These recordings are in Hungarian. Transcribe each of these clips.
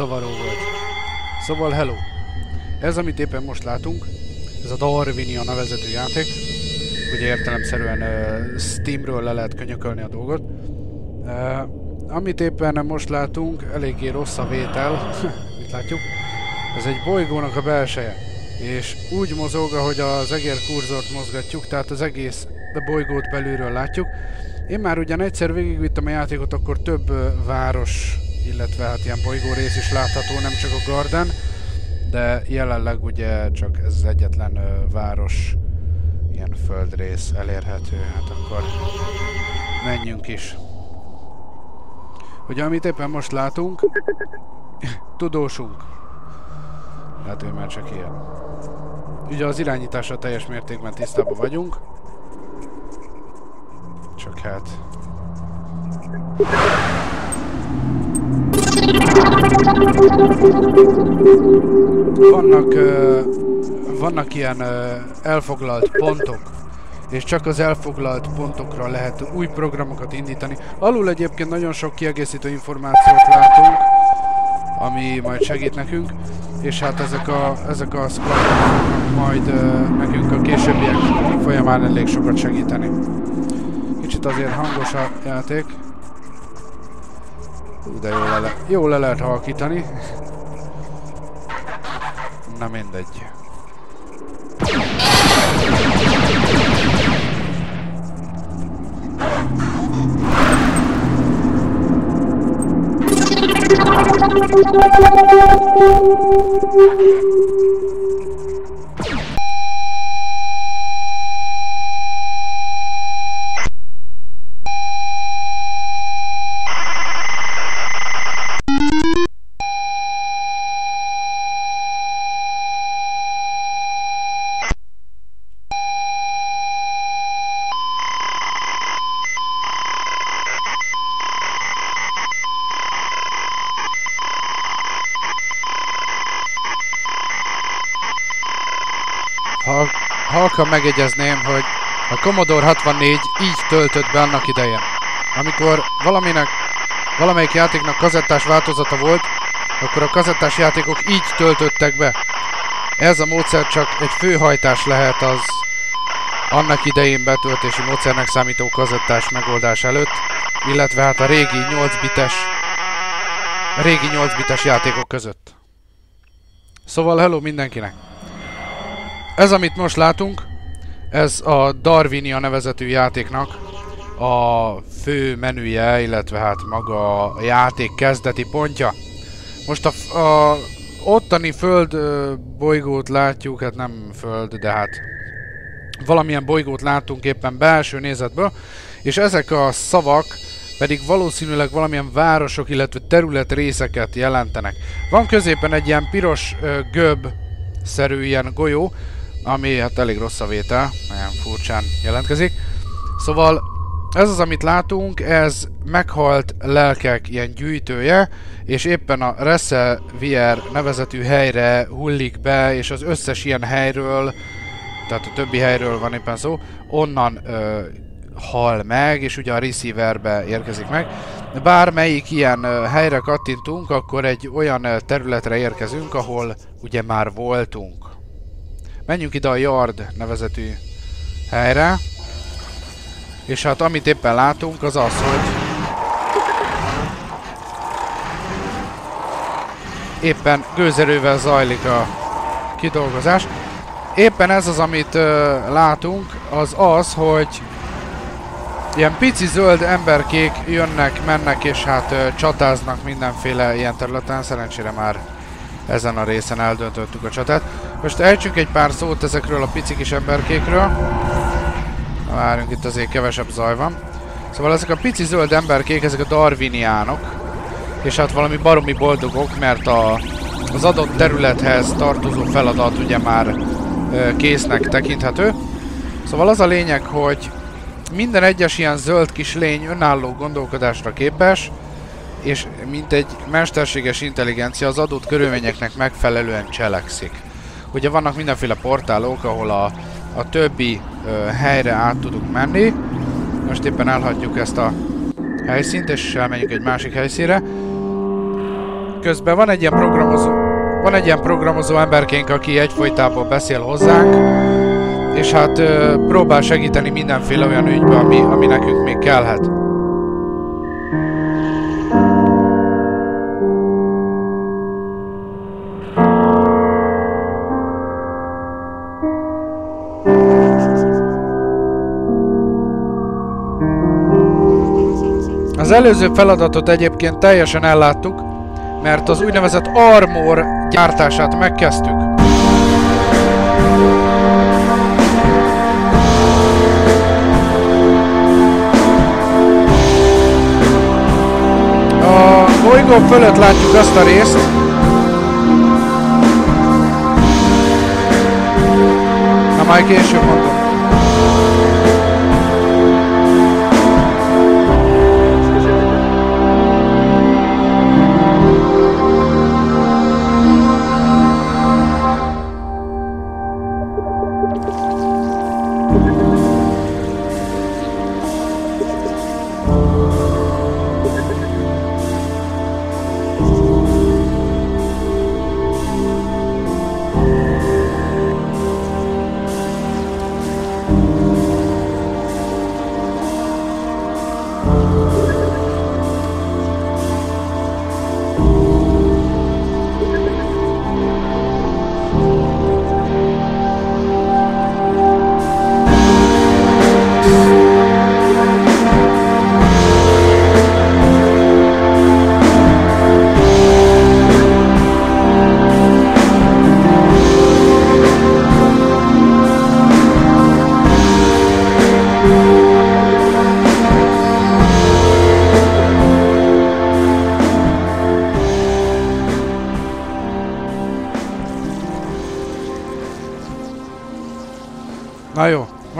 zavaró volt. Szóval hello! Ez, amit éppen most látunk, ez a Darwinia nevezetű játék. Ugye értelemszerűen uh, Steamről le lehet könyökölni a dolgot. Uh, amit éppen most látunk, eléggé rossz a vétel, mit látjuk. Ez egy bolygónak a belseje. És úgy mozog, ahogy az egér kurzort mozgatjuk, tehát az egész bolygót belülről látjuk. Én már ugyan egyszer végigvittem a játékot, akkor több város, illetve hát ilyen bolygó rész is látható, nem csak a Garden, de jelenleg ugye csak ez az egyetlen uh, város, ilyen földrész elérhető, hát akkor menjünk is. Ugye amit éppen most látunk, tudósunk. Hát ő már csak ilyen. Ugye az irányításra teljes mértékben tisztában vagyunk. Csak hát... Vannak, vannak ilyen elfoglalt pontok, és csak az elfoglalt pontokra lehet új programokat indítani. Alul egyébként nagyon sok kiegészítő információt látunk, ami majd segít nekünk, és hát ezek a, ezek a squadok majd nekünk a későbbiek folyamán elég sokat segíteni. Kicsit azért hangos a játék. De jól le, jól le lehet halkítani. Na mindegy. Ha, halkan megjegyezném, hogy a Commodore 64 így töltött be annak idején. Amikor valaminek, valamelyik játéknak kazettás változata volt, akkor a kazettás játékok így töltöttek be. Ez a módszer csak egy főhajtás lehet az annak idején betöltési módszernek számító kazettás megoldás előtt, illetve hát a régi 8 bites régi 8 bites játékok között. Szóval hello mindenkinek! Ez, amit most látunk, ez a Darwinia nevezetű játéknak a fő menüje, illetve hát maga a játék kezdeti pontja. Most a, a ottani föld bolygót látjuk, hát nem föld, de hát valamilyen bolygót látunk éppen belső nézetből, és ezek a szavak pedig valószínűleg valamilyen városok, illetve területrészeket jelentenek. Van középen egy ilyen piros ö, göb-szerű ilyen golyó, ami hát elég rossz a vétel, nagyon furcsán jelentkezik. Szóval ez az, amit látunk, ez meghalt lelkek ilyen gyűjtője, és éppen a Resevier nevezetű helyre hullik be, és az összes ilyen helyről, tehát a többi helyről van éppen szó, onnan ö, hal meg, és ugye a receiverbe érkezik meg. Bármelyik ilyen helyre kattintunk, akkor egy olyan területre érkezünk, ahol ugye már voltunk. Menjünk ide a Yard nevezetű helyre. És hát amit éppen látunk az az, hogy éppen gőzerővel zajlik a kidolgozás. Éppen ez az, amit uh, látunk, az az, hogy ilyen pici zöld emberkék jönnek, mennek és hát uh, csatáznak mindenféle ilyen területen. Szerencsére már ezen a részen eldöntöttük a csatát. Most ejtsünk egy pár szót ezekről a pici kis emberkékről. Várjunk, itt azért kevesebb zaj van. Szóval ezek a pici zöld emberkék, ezek a darwiniánok. És hát valami baromi boldogok, mert a, az adott területhez tartozó feladat ugye már ö, késznek tekinthető. Szóval az a lényeg, hogy minden egyes ilyen zöld kis lény önálló gondolkodásra képes, és mint egy mesterséges intelligencia az adott körülményeknek megfelelően cselekszik. Ugye vannak mindenféle portálok, ahol a, a többi ö, helyre át tudunk menni. Most éppen elhagyjuk ezt a helyszínt, és elmenjünk egy másik helyszínre. közben van egy ilyen programozó, van egy ilyen programozó emberkénk, aki egyfolytában beszél hozzánk, és hát ö, próbál segíteni mindenféle olyan ügybe, ami, ami nekünk még kellhet. Az előző feladatot egyébként teljesen elláttuk, mert az úgynevezett armor gyártását megkezdtük. A bolygó fölött látjuk azt a részt, Na majd később mondom.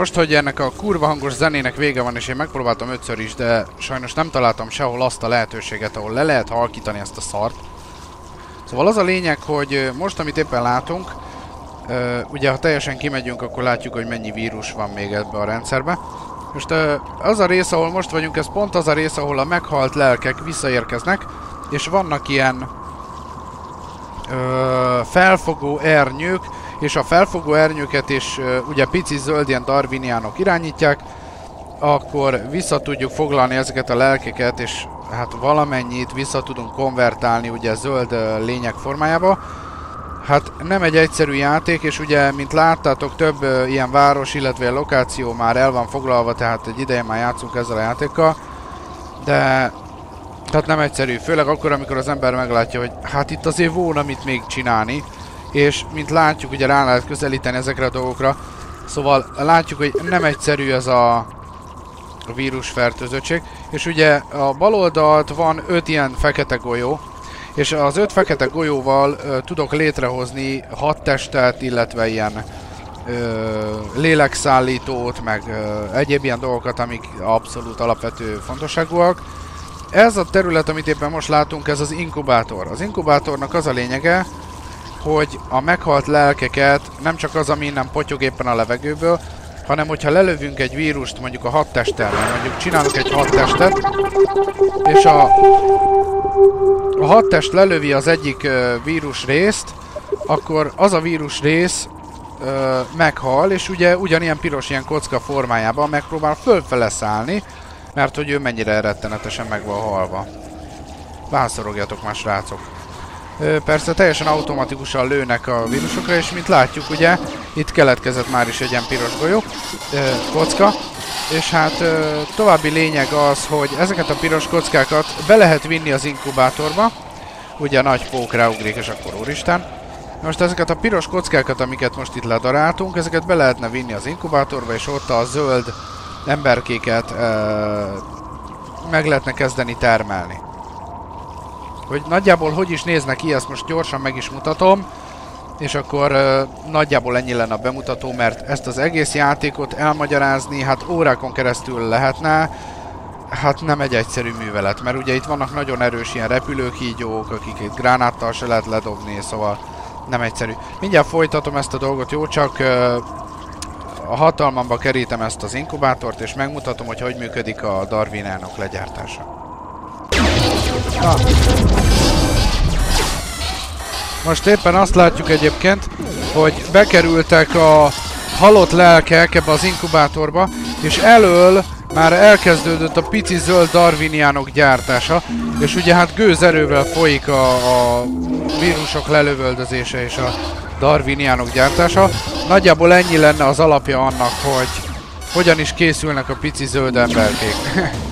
Most, hogy ennek a kurva hangos zenének vége van, és én megpróbáltam ötször is, de sajnos nem találtam sehol azt a lehetőséget, ahol le lehet halkítani ezt a szart. Szóval az a lényeg, hogy most, amit éppen látunk, ugye ha teljesen kimegyünk, akkor látjuk, hogy mennyi vírus van még ebbe a rendszerbe. Most az a rész, ahol most vagyunk, ez pont az a rész, ahol a meghalt lelkek visszaérkeznek, és vannak ilyen felfogó ernyők, és a felfogó ernyőket is ugye pici zöld ilyen darwiniánok irányítják, akkor vissza tudjuk foglalni ezeket a lelkeket, és hát valamennyit vissza tudunk konvertálni ugye zöld lények formájába. Hát nem egy egyszerű játék, és ugye, mint láttátok, több ilyen város, illetve lokáció már el van foglalva, tehát egy ideje már játszunk ezzel a játékkal. De tehát nem egyszerű, főleg akkor, amikor az ember meglátja, hogy hát itt azért volna mit még csinálni és mint látjuk, ugye rá lehet közelíteni ezekre a dolgokra, szóval látjuk, hogy nem egyszerű ez a, a vírusfertőzöttség, és ugye a bal oldalt van öt ilyen fekete golyó, és az öt fekete golyóval ö, tudok létrehozni hat testet, illetve ilyen ö, lélekszállítót, meg ö, egyéb ilyen dolgokat, amik abszolút alapvető fontosságúak. Ez a terület, amit éppen most látunk, ez az inkubátor. Az inkubátornak az a lényege, hogy a meghalt lelkeket nem csak az, ami innen potyog éppen a levegőből, hanem hogyha lelövünk egy vírust mondjuk a hat testtel, mondjuk csinálunk egy hat testet, és a, a hat test lelövi az egyik uh, vírus részt, akkor az a vírus rész uh, meghal, és ugye ugyanilyen piros ilyen kocka formájában megpróbál fölfele szállni, mert hogy ő mennyire rettenetesen meg van halva. Vászorogjatok már srácok. Persze teljesen automatikusan lőnek a vírusokra, és mint látjuk ugye, itt keletkezett már is egy ilyen piros golyó, kocka, és hát további lényeg az, hogy ezeket a piros kockákat be lehet vinni az inkubátorba, ugye a nagy pók ráugrik, és akkor úristen. Most ezeket a piros kockákat, amiket most itt ledaráltunk, ezeket be lehetne vinni az inkubátorba, és ott a zöld emberkéket meg lehetne kezdeni termelni. Hogy nagyjából hogy is néznek ki, ezt most gyorsan meg is mutatom. És akkor uh, nagyjából ennyi lenne a bemutató, mert ezt az egész játékot elmagyarázni, hát órákon keresztül lehetne. Hát nem egy egyszerű művelet, mert ugye itt vannak nagyon erős ilyen repülőkígyók, akiket gránáttal se lehet ledobni, szóval nem egyszerű. Mindjárt folytatom ezt a dolgot, jó? Csak uh, a hatalmamba kerítem ezt az inkubátort, és megmutatom, hogy hogy működik a Darwinánok legyártása. Na. Most éppen azt látjuk egyébként, hogy bekerültek a halott lelkek ebbe az inkubátorba, és elől már elkezdődött a pici zöld darwiniánok gyártása, és ugye hát gőzerővel folyik a, a vírusok lelövöldözése és a darwiniánok gyártása. Nagyjából ennyi lenne az alapja annak, hogy hogyan is készülnek a pici zöld emberkék.